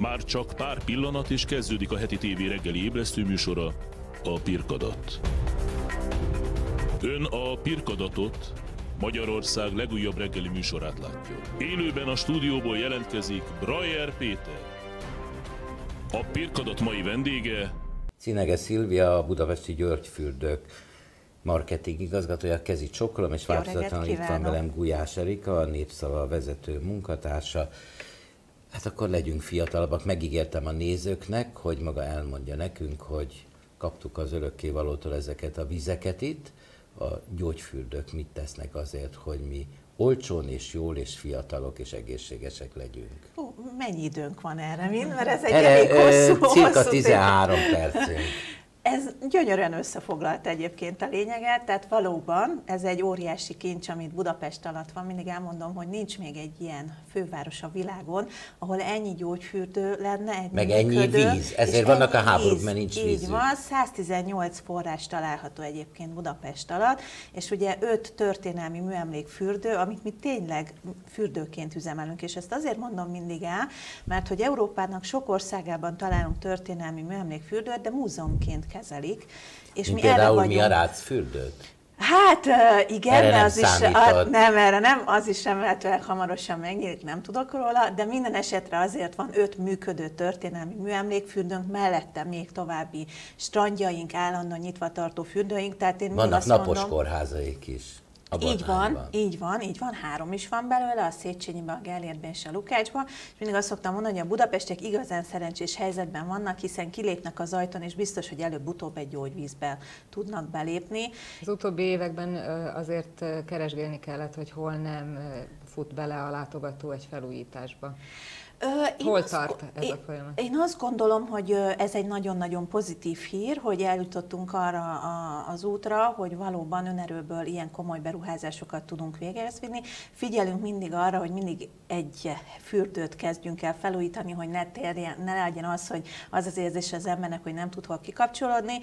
Már csak pár pillanat és kezdődik a heti tévé reggeli ébresztő műsora, a Pirkadat. Ön a Pirkadatot, Magyarország legújabb reggeli műsorát látja. Élőben a stúdióból jelentkezik Brajer Péter. A Pirkadat mai vendége Cinege Szilvia, a budapesti Györgyfürdők marketing igazgatója, kezi csokolom, és változatlanul itt van velem Gulyás Erika, a Népszava vezető munkatársa. Hát akkor legyünk fiatalabbak. Megígértem a nézőknek, hogy maga elmondja nekünk, hogy kaptuk az örökkévalótól ezeket a vizeket itt. A gyógyfürdők mit tesznek azért, hogy mi olcsón és jól és fiatalok és egészségesek legyünk. Hú, mennyi időnk van erre, mind? Mert ez egy Erre, elég hosszú, cirka hosszú 13 percünk. Ez gyönyörűen összefoglalt egyébként a lényeget, tehát valóban ez egy óriási kincs, amit Budapest alatt van. Mindig elmondom, hogy nincs még egy ilyen főváros a világon, ahol ennyi gyógyfürdő lenne, egy Meg ennyi működő, víz. Ezért vannak ennyi a háborúk, víz. mert nincs Így vízük. van, 118 forrás található egyébként Budapest alatt, és ugye 5 történelmi műemlékfürdő, amit mi tényleg fürdőként üzemelünk, és ezt azért mondom mindig el, mert hogy Európának sok országában találunk történelmi műemlékfürdőt, de múzeumként kezelik. És Mint mi erre például mi a Rácfürdőt? Hát igen, Erre de nem az is, a, számított. nem, erre nem, az is remélhetőleg hamarosan megnyílik, nem tudok róla, de minden esetre azért van öt működő történelmi műemlékfürdőnk, mellette még további strandjaink, állandóan nyitva tartó fürdőink, tehát én Vannak napos mondom, kórházaik is. A így van, így van, így van, három is van belőle, a Széchenyiben, a Gellértben és a Lukácsban, és mindig azt szoktam mondani, hogy a budapestiek igazán szerencsés helyzetben vannak, hiszen kilépnek az ajtón, és biztos, hogy előbb-utóbb egy gyógyvízbe tudnak belépni. Az utóbbi években azért keresgélni kellett, hogy hol nem fut bele a látogató egy felújításba. Én Hol azt tart ez a én- folyamat? Én azt gondolom, hogy ez egy nagyon-nagyon pozitív hír, hogy eljutottunk arra a- az útra, hogy valóban önerőből ilyen komoly beruházásokat tudunk végezni. Figyelünk mindig arra, hogy mindig egy fürdőt kezdjünk el felújítani, hogy ne, térjen, ne legyen az, hogy az az érzés az embernek, hogy nem tud hol kikapcsolódni.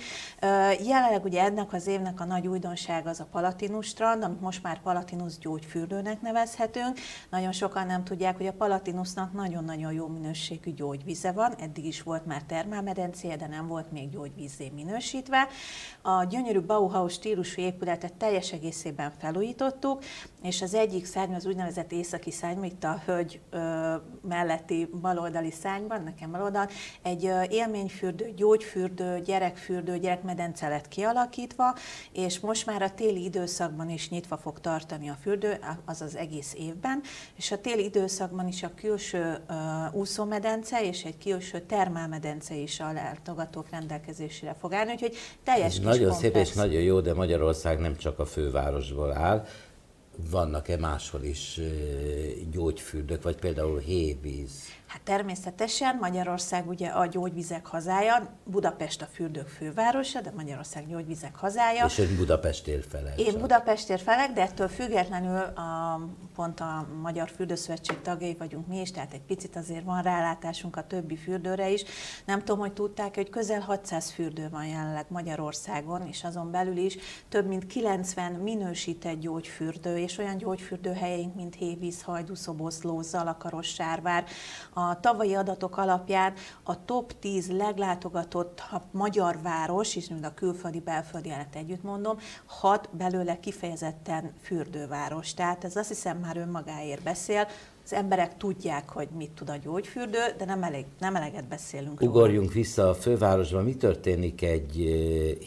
Jelenleg ugye ennek az évnek a nagy újdonság az a Palatinus strand, amit most már Palatinus gyógyfürdőnek nevezhetünk. Nagyon sokan nem tudják, hogy a Palatinusnak nagyon-nagyon jó minőségű gyógyvíze van. Eddig is volt már termálmedencéje, de nem volt még gyógyvízé minősítve. A gyönyörű Bauhaus stílusú épületet teljes egészében felújítottuk, és az egyik szárny, az úgynevezett északi szárny, itt a hölgy ö, melletti baloldali szárnyban, nekem baloldal, egy ö, élményfürdő, gyógyfürdő, gyerekfürdő, gyerekmedence lett kialakítva, és most már a téli időszakban is nyitva fog tartani a fürdő, az az egész évben, és a téli időszakban is a külső ö, úszómedence és egy külső termálmedence is a látogatók rendelkezésére fog állni, úgyhogy teljes Ez kis nagyon szép és komplex. nagyon jó, de Magyarország nem csak a fővárosból áll. Vannak-e máshol is gyógyfürdők, vagy például hévíz? Hát természetesen Magyarország ugye a gyógyvizek hazája, Budapest a fürdők fővárosa, de Magyarország gyógyvizek hazája. És ön Budapestért felel. Én csak. Budapestért felek, de ettől függetlenül a, pont a Magyar Fürdőszövetség tagjai vagyunk mi is, tehát egy picit azért van rálátásunk a többi fürdőre is. Nem tudom, hogy tudták, hogy közel 600 fürdő van jelenleg Magyarországon, és azon belül is több mint 90 minősített gyógyfürdő, és olyan gyógyfürdőhelyeink, mint Hévíz, Hajdú, Szoboszló, Zalakaros, Sárvár. A tavalyi adatok alapján a top 10 leglátogatottabb magyar város, és mind a külföldi, belföldi jelet együtt mondom, hat belőle kifejezetten fürdőváros. Tehát ez azt hiszem már önmagáért beszél. Az emberek tudják, hogy mit tud a gyógyfürdő, de nem, elég, nem eleget beszélünk róla. Ugorjunk vissza a fővárosba. Mi történik egy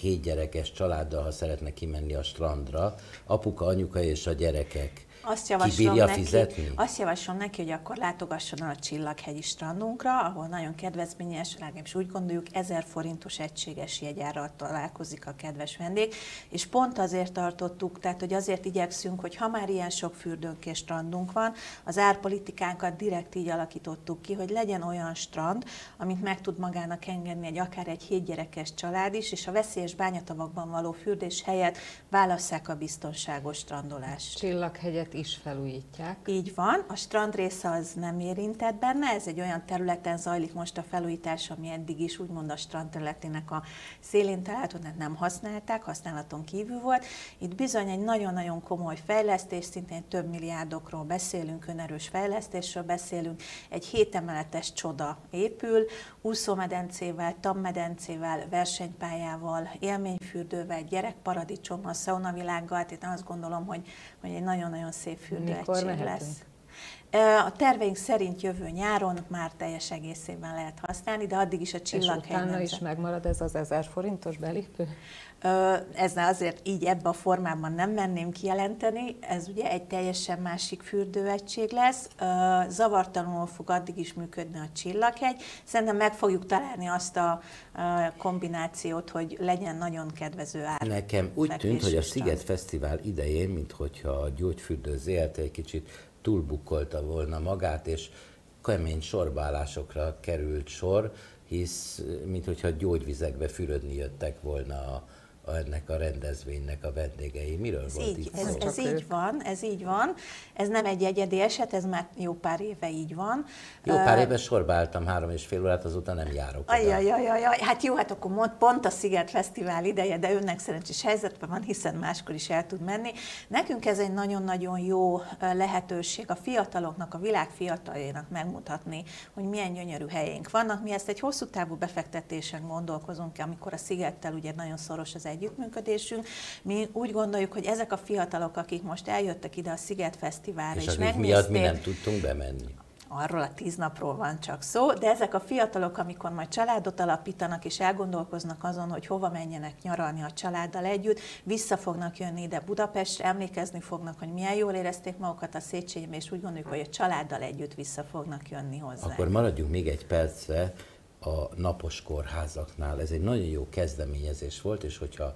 hétgyerekes családdal, ha szeretne kimenni a strandra? Apuka, anyuka és a gyerekek. Azt javaslom, neki, fizetni? azt javaslom neki, hogy akkor látogasson el a Csillaghegyi strandunkra, ahol nagyon kedvezményes, legalábbis úgy gondoljuk, 1000 forintos egységes jegyárral találkozik a kedves vendég, és pont azért tartottuk, tehát hogy azért igyekszünk, hogy ha már ilyen sok fürdőnk és strandunk van, az árpolitikánkat direkt így alakítottuk ki, hogy legyen olyan strand, amit meg tud magának engedni egy akár egy hétgyerekes család is, és a veszélyes bányatavakban való fürdés helyett válasszák a biztonságos strandolást. Csillaghegyet strandot is felújítják. Így van, a strandrész az nem érintett benne, ez egy olyan területen zajlik most a felújítás, ami eddig is úgymond a strand területének a szélén található, nem használták, használaton kívül volt. Itt bizony egy nagyon-nagyon komoly fejlesztés, szintén több milliárdokról beszélünk, önerős fejlesztésről beszélünk, egy hétemeletes csoda épül, úszómedencével, tammedencével, versenypályával, élményfürdővel, gyerekparadicsommal, szaunavilággal, én azt gondolom, hogy, hogy egy nagyon-nagyon szép fürdőegység lesz. A terveink szerint jövő nyáron már teljes egészében lehet használni, de addig is a csillaghely És utána is megmarad ez az 1000 forintos belépő? Ezzel azért így ebbe a formában nem menném kijelenteni, ez ugye egy teljesen másik fürdőegység lesz, zavartalanul fog addig is működni a csillaghegy. Szerintem meg fogjuk találni azt a kombinációt, hogy legyen nagyon kedvező ár. Nekem úgy tűnt, hogy a Sziget Fesztivál idején, mint hogyha a gyógyfürdő ZRT egy kicsit túlbukkolta volna magát, és kemény sorbálásokra került sor, hisz mint hogyha gyógyvizekbe fürödni jöttek volna a, ennek a rendezvénynek a vendégei. Miről ez volt így, itt ez, szó? Ez így van, ez így van. Ez nem egy egyedi eset, ez már jó pár éve így van. Jó pár éve sorba álltam három és fél órát, azóta nem járok Ajajajajaj, hát jó, hát akkor mond, pont a Sziget Fesztivál ideje, de önnek szerencsés helyzetben van, hiszen máskor is el tud menni. Nekünk ez egy nagyon-nagyon jó lehetőség a fiataloknak, a világ fiataljainak megmutatni, hogy milyen gyönyörű helyénk vannak. Mi ezt egy hosszú távú befektetésen gondolkozunk, amikor a Szigettel ugye nagyon szoros az egy együttműködésünk. Mi úgy gondoljuk, hogy ezek a fiatalok, akik most eljöttek ide a Sziget Fesztiválra, és, és megnézték... miatt mi nem tudtunk bemenni arról a tíz napról van csak szó, de ezek a fiatalok, amikor majd családot alapítanak és elgondolkoznak azon, hogy hova menjenek nyaralni a családdal együtt, vissza fognak jönni ide Budapestre, emlékezni fognak, hogy milyen jól érezték magukat a Széchenyiben, és úgy gondoljuk, hogy a családdal együtt vissza fognak jönni hozzá. Akkor maradjunk még egy percre a napos kórházaknál. Ez egy nagyon jó kezdeményezés volt, és hogyha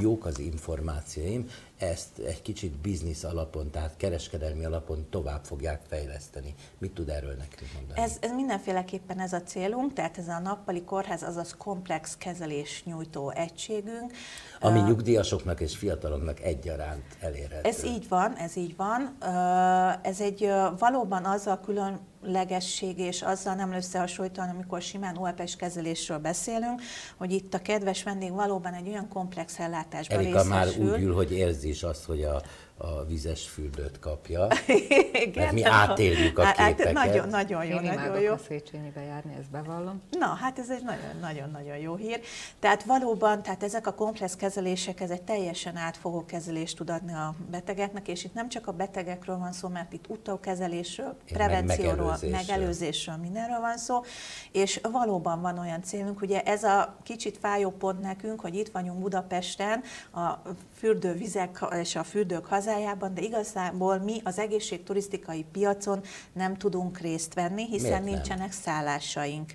jók az információim, ezt egy kicsit biznisz alapon, tehát kereskedelmi alapon tovább fogják fejleszteni. Mit tud erről nekünk mondani? Ez, ez mindenféleképpen ez a célunk, tehát ez a nappali kórház, azaz komplex kezelés nyújtó egységünk. Ami uh, nyugdíjasoknak és fiataloknak egyaránt elérhető. Ez így van, ez így van. Uh, ez egy uh, valóban azzal külön legesség, és azzal nem összehasonlítani, amikor simán OLPS kezelésről beszélünk, hogy itt a kedves vendég valóban egy olyan komplex ellátásban Erika részesül. már úgy ül, hogy érzi is azt, hogy a, a vizes fürdőt kapja, Igen, mert mi átéljük a hát, képeket. Hát, nagyon, nagyon jó, Én nagyon jó. a Széchenyibe járni, ezt bevallom. Na, hát ez egy nagyon-nagyon jó hír. Tehát valóban, tehát ezek a komplex kezelések, ez egy teljesen átfogó kezelést tud adni a betegeknek, és itt nem csak a betegekről van szó, mert itt utókezelésről, prevencióról, megelőzésről. megelőzésről, mindenről van szó, és valóban van olyan célunk, ugye ez a kicsit fájó pont nekünk, hogy itt vagyunk Budapesten, a fürdővizek és a fürdők hazájában, de igazából mi az egészségturisztikai piacon nem tudunk részt venni, hiszen nincsenek szállásaink.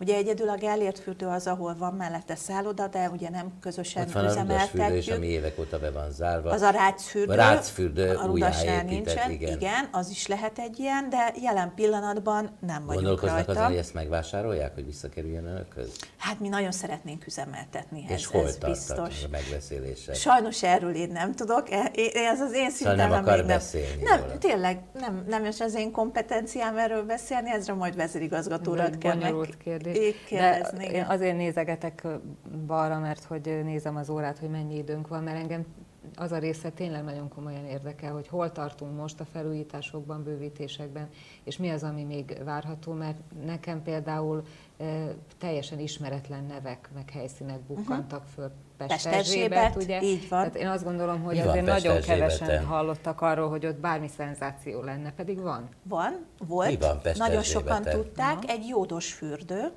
Ugye egyedül a Gellért fürdő az, ahol van mellette szálloda, de ugye nem közösen Ott van üzemeltetjük. a is, ami évek óta be van zárva. Az a Rácfürdő. A Rácfürdő a Rudasnál nincsen, igen. igen. az is lehet egy ilyen, de jelen pillanatban nem vagyunk Gondolkoznak rajta. azon, hogy ezt megvásárolják, hogy visszakerüljön önökhöz? Hát mi nagyon szeretnénk üzemeltetni. És ez, hol ez biztos. a megbeszélések? Sajnos erről én nem tudok, e, ez az én szinten szóval nem akar beszélni Nem, róla. tényleg, nem, nem is az én kompetenciám erről beszélni, ezre majd vezérigazgatórat kell meg kérdezni. De én azért nézegetek balra, mert hogy nézem az órát, hogy mennyi időnk van, mert engem az a része tényleg nagyon komolyan érdekel, hogy hol tartunk most a felújításokban, bővítésekben, és mi az, ami még várható, mert nekem például e, teljesen ismeretlen nevek, meg helyszínek bukkantak uh-huh. föl. Pesterzsébet, ugye? Így van. Tehát én azt gondolom, hogy Mi azért nagyon kevesen hallottak arról, hogy ott bármi szenzáció lenne, pedig van. Van, volt. Mi van nagyon sokan tudták, Na. egy jódos fürdő,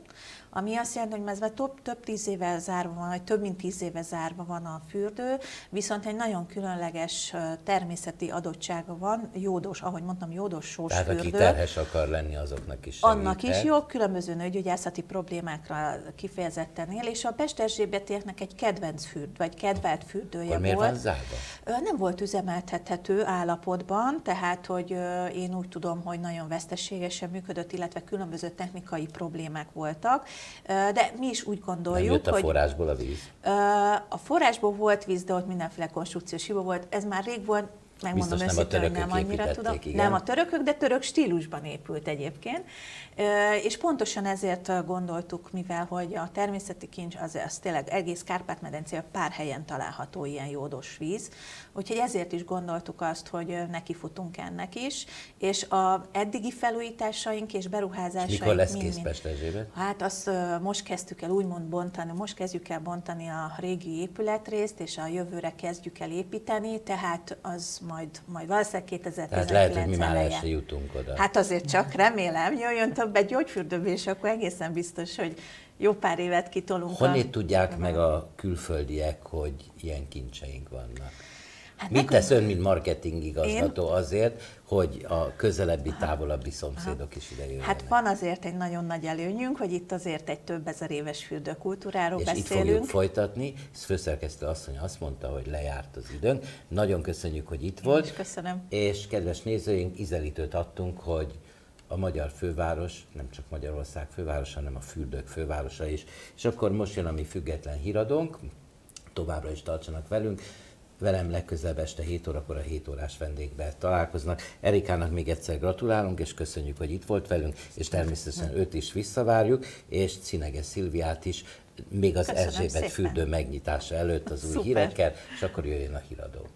ami azt jelenti, hogy ez már több, több tíz éve zárva van, vagy több mint tíz éve zárva van a fürdő, viszont egy nagyon különleges természeti adottsága van, jódos, ahogy mondtam, jódos sós Tehát fürdő. aki terhes akar lenni, azoknak is segíthet. Annak is jó, különböző nőgyógyászati problémákra kifejezetten él, és a Pesterzsébetieknek egy kedvenc fürdő, vagy kedvelt fürdője Akkor miért volt. van zárva? Nem volt üzemeltethető állapotban, tehát hogy én úgy tudom, hogy nagyon veszteségesen működött, illetve különböző technikai problémák voltak. De mi is úgy gondoljuk, Nem jött a forrásból a víz? A forrásból volt víz, de ott mindenféle konstrukciós hiba volt. Ez már rég volt, megmondom Biztos nem a törökök nem annyira tudom. Igen. Nem a törökök, de török stílusban épült egyébként. És pontosan ezért gondoltuk, mivel hogy a természeti kincs az, az tényleg egész Kárpát-medencében pár helyen található ilyen jódos víz, úgyhogy ezért is gondoltuk azt, hogy nekifutunk ennek is, és a eddigi felújításaink és beruházásaink... És mikor lesz kész Pest Hát azt most kezdtük el úgymond bontani, most kezdjük el bontani a régi épületrészt, és a jövőre kezdjük el építeni, tehát az majd, majd valószínűleg 2019 Tehát lehet, hogy mi már jutunk oda. Hát azért csak remélem, jöjjön több egy gyógyfürdőbe, és akkor egészen biztos, hogy jó pár évet kitolunk. Honnét a... tudják meg a külföldiek, hogy ilyen kincseink vannak? Hát Mit tesz ön, mint marketing igazgató Én... azért, hogy a közelebbi, távolabbi szomszédok is ide jöjjenek? Hát van azért egy nagyon nagy előnyünk, hogy itt azért egy több ezer éves fürdőkultúráról és beszélünk. itt fogjuk folytatni. Ez főszerkesztő asszony azt mondta, hogy lejárt az időnk. Nagyon köszönjük, hogy itt Én volt. Is köszönöm. És kedves nézőink, izelítőt adtunk, hogy a magyar főváros, nem csak Magyarország fővárosa, hanem a fürdők fővárosa is. És akkor most jön a mi független híradónk, továbbra is tartsanak velünk. Velem legközelebb este 7 órakor a 7 órás vendégbe találkoznak. Erikának még egyszer gratulálunk, és köszönjük, hogy itt volt velünk, és természetesen őt is visszavárjuk, és Cinege Szilviát is, még az Köszönöm Erzsébet szépen. fürdő megnyitása előtt az új Szuper. hírekkel, és akkor jöjjön a híradó.